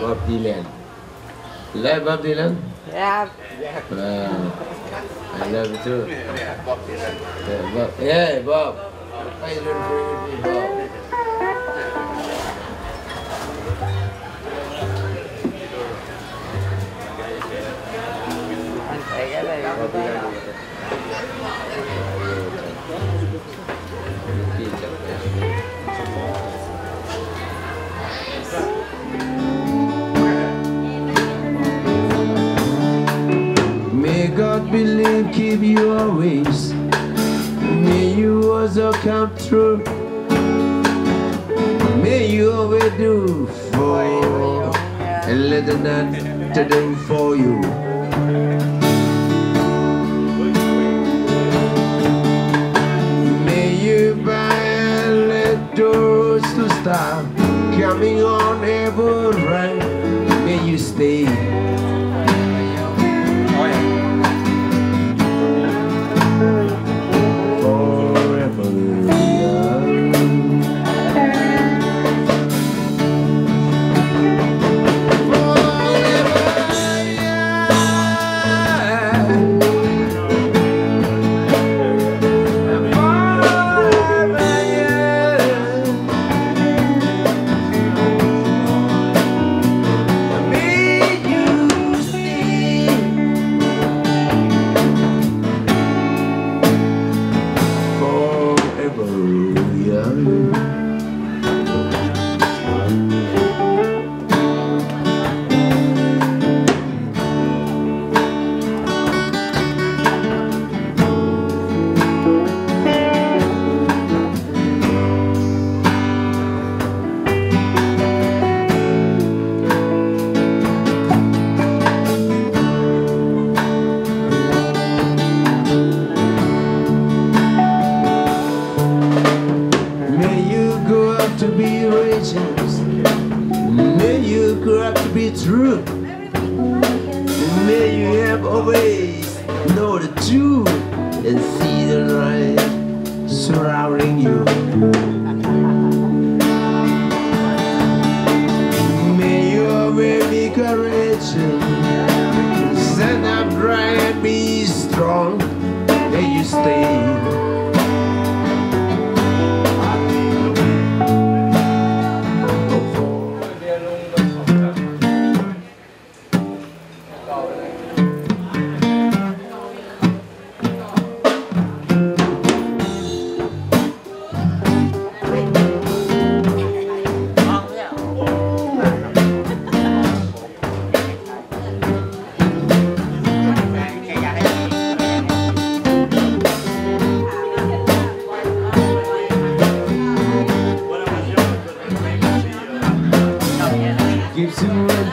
Bob Dylan. You like Bob Dylan? Yeah. Wow. I love it too. Yeah, Bob. Yeah, Bob. How you doing for me, Bob? Keep you always. May you also come true. May you always do for and let the night to do for you. May you buy let doors to stop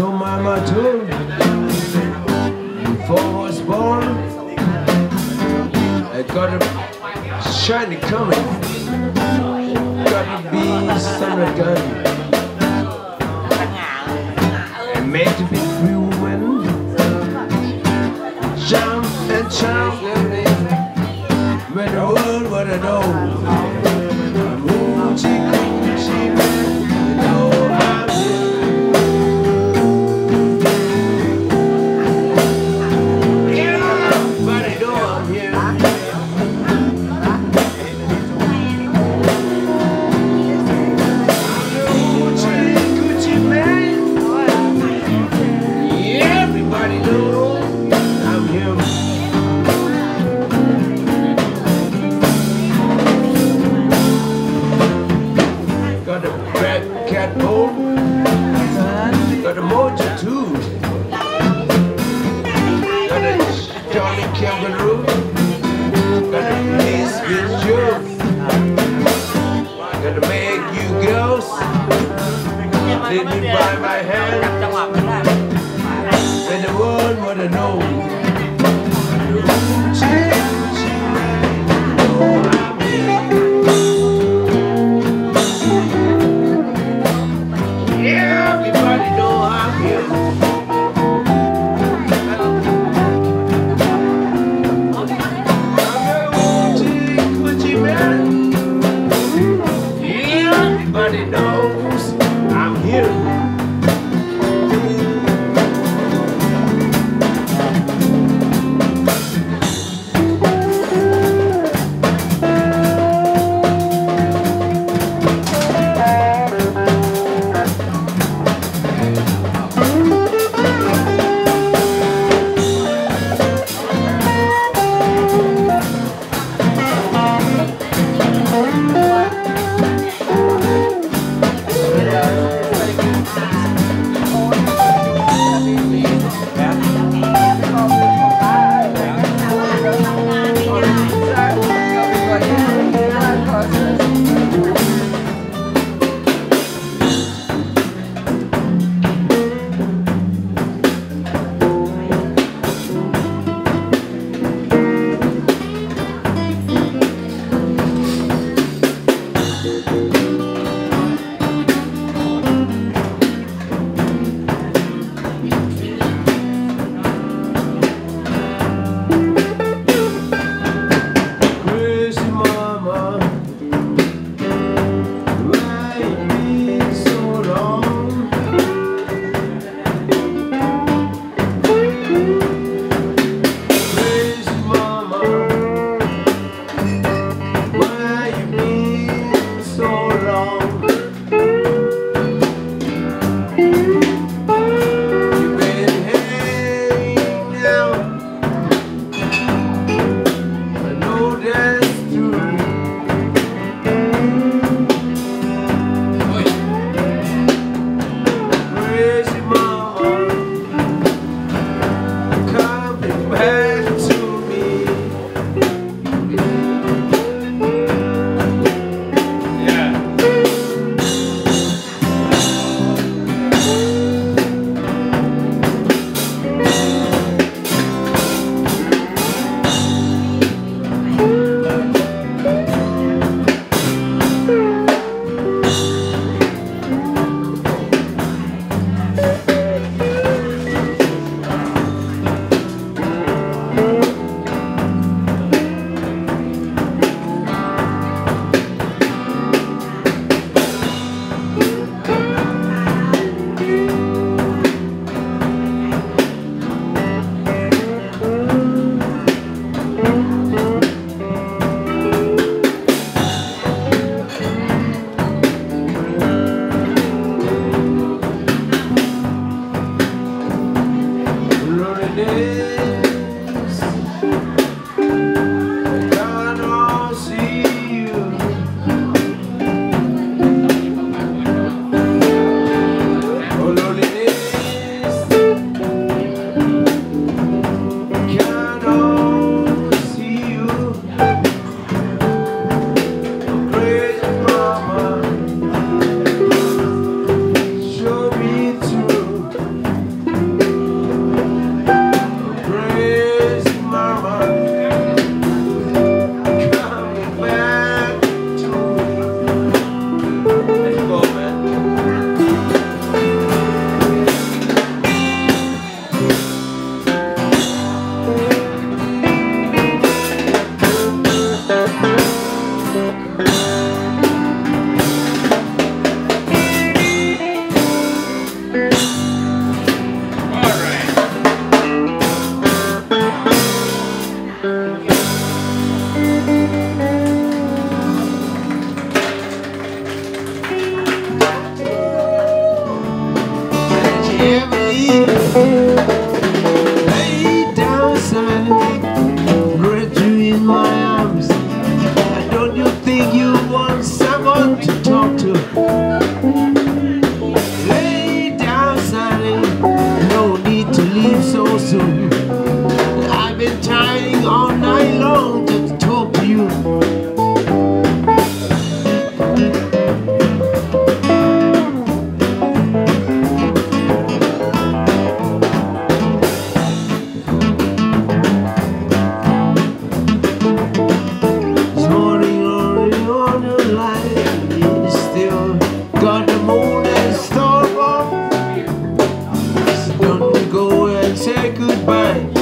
to mama too. Before I was born I got a shiny coming. Gotta be summer gun. I made to be every evening. fine.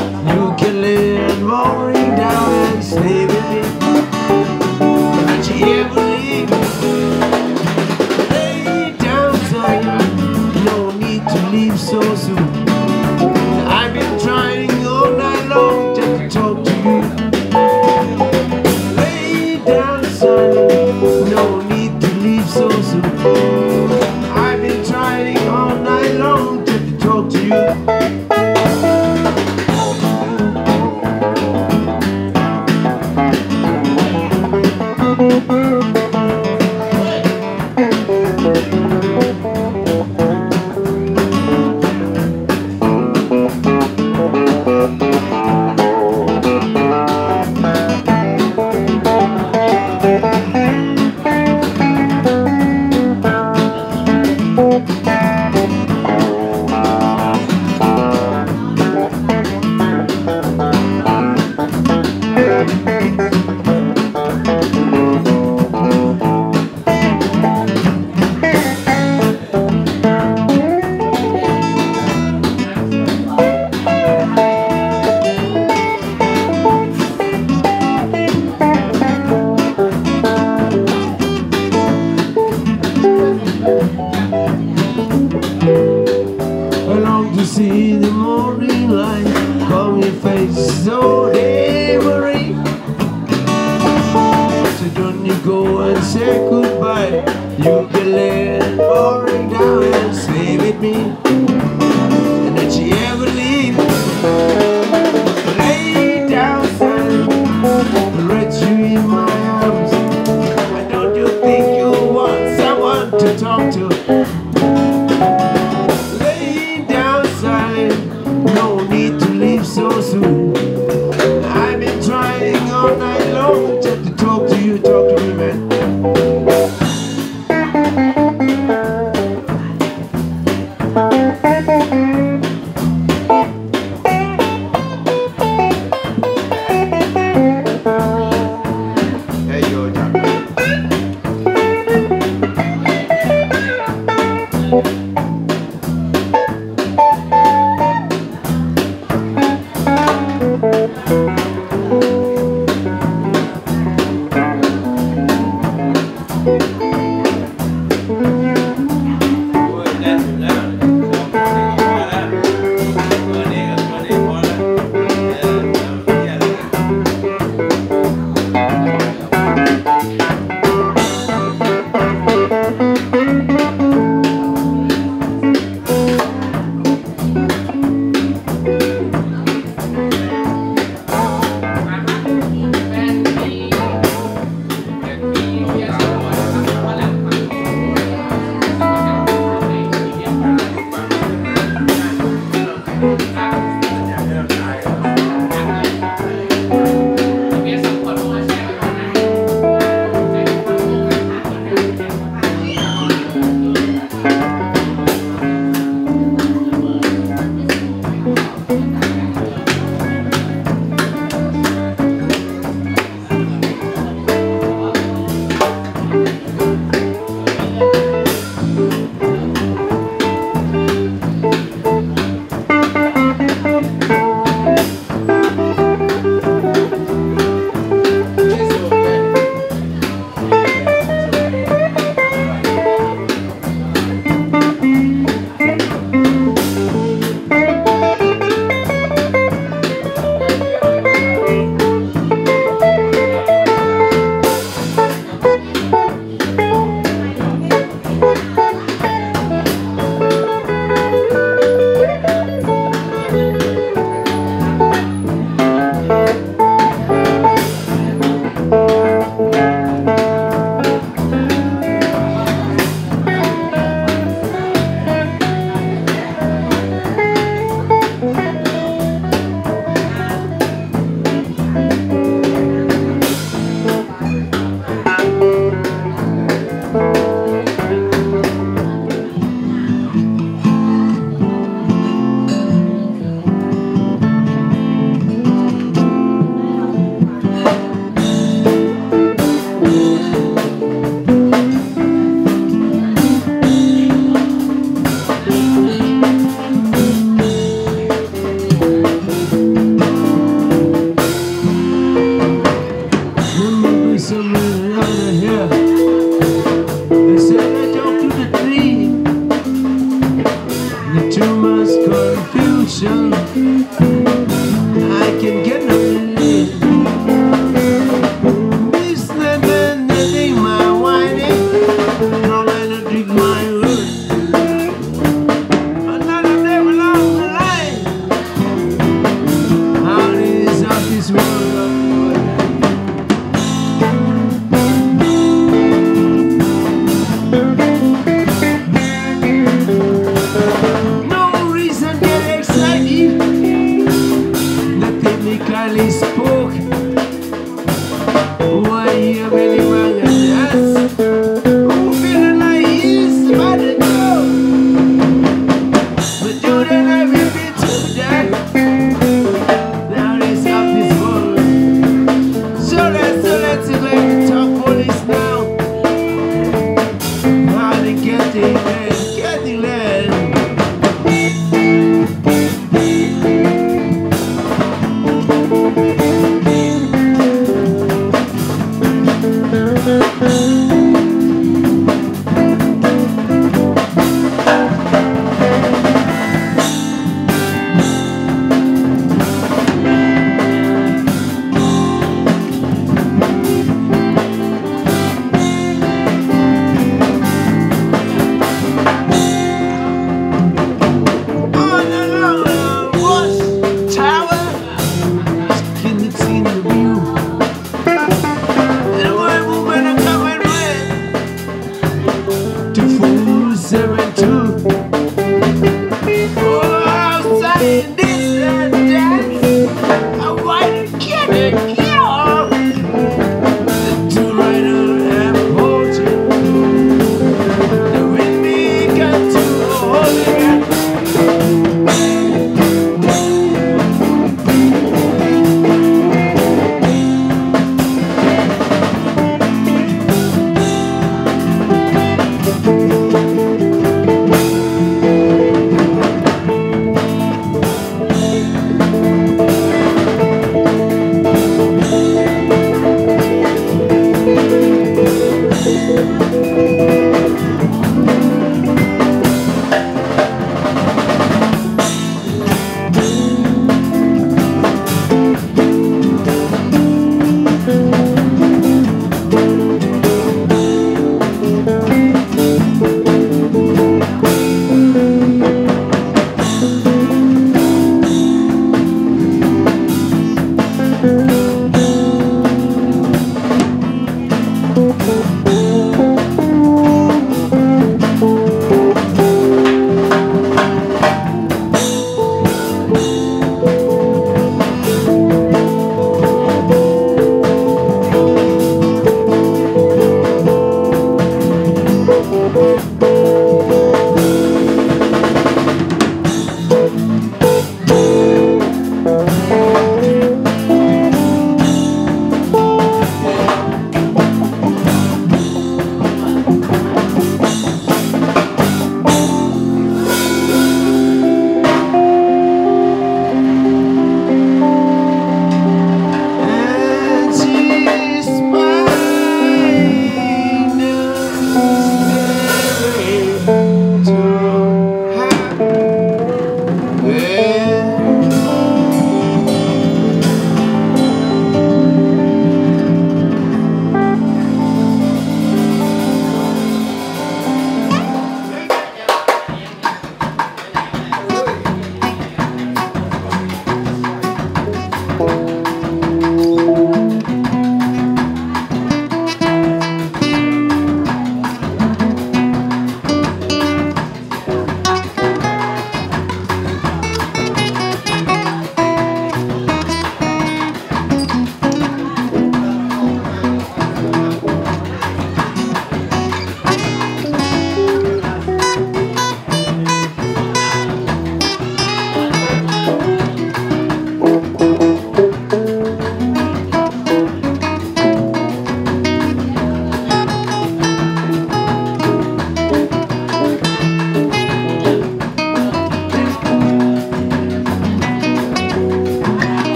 You can lay it pouring down and stay with me.